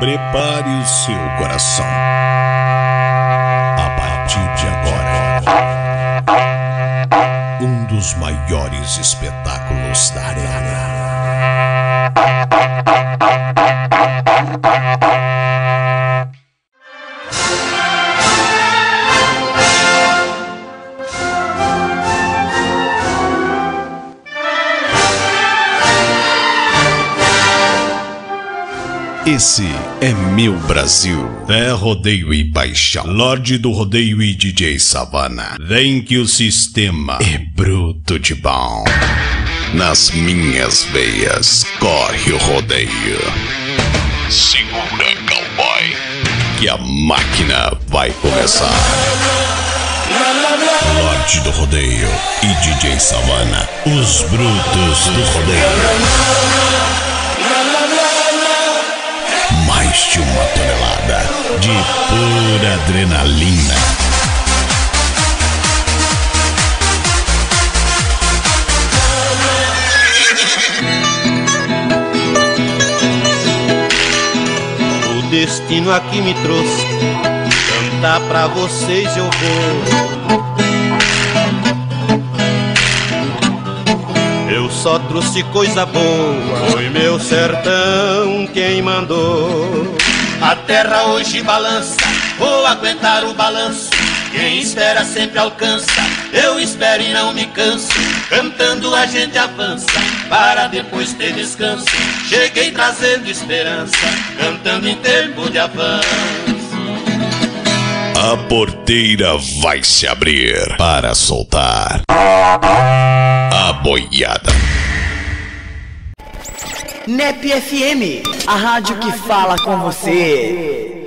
Prepare o seu coração. A partir de agora, um dos maiores espetáculos da arena. Esse é meu Brasil. É rodeio e paixão. Lorde do rodeio e DJ Savana. Vem que o sistema é bruto de bom. Nas minhas veias corre o rodeio. Segura, cowboy, que a máquina vai começar. Lorde do rodeio e DJ Savana, os brutos do rodeio. De pura adrenalina. O destino aqui me trouxe, cantar pra vocês eu vou. Eu só trouxe coisa boa, foi meu sertão quem mandou. A terra hoje balança, vou aguentar o balanço. Quem espera sempre alcança, eu espero e não me canso. Cantando a gente avança, para depois ter descanso. Cheguei trazendo esperança, cantando em tempo de avanço. A porteira vai se abrir para soltar a boiada. NEP FM, a rádio que fala com você.